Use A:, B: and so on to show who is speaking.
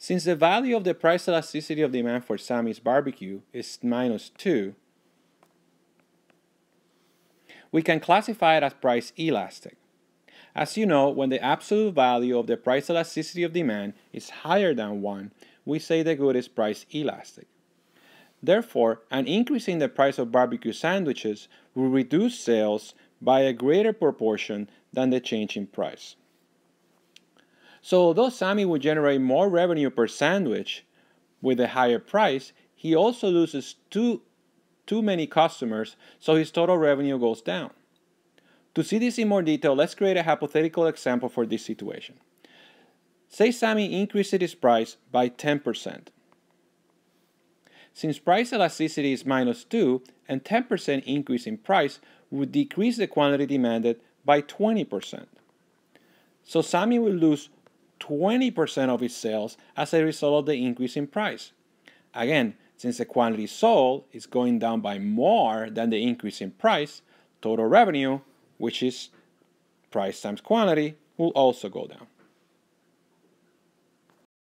A: Since the value of the price elasticity of demand for Sammy's barbecue is minus 2, we can classify it as price elastic. As you know, when the absolute value of the price elasticity of demand is higher than 1, we say the good is price elastic. Therefore, an increase in the price of barbecue sandwiches will reduce sales by a greater proportion than the change in price. So although Sammy will generate more revenue per sandwich with a higher price, he also loses too, too many customers, so his total revenue goes down. To see this in more detail, let's create a hypothetical example for this situation. Say Sammy increases his price by 10%. Since price elasticity is minus 2, and 10% increase in price would decrease the quantity demanded by 20%. So Sammy will lose 20% of its sales as a result of the increase in price. Again, since the quantity sold is going down by more than the increase in price, total revenue, which is price times quantity, will also go down.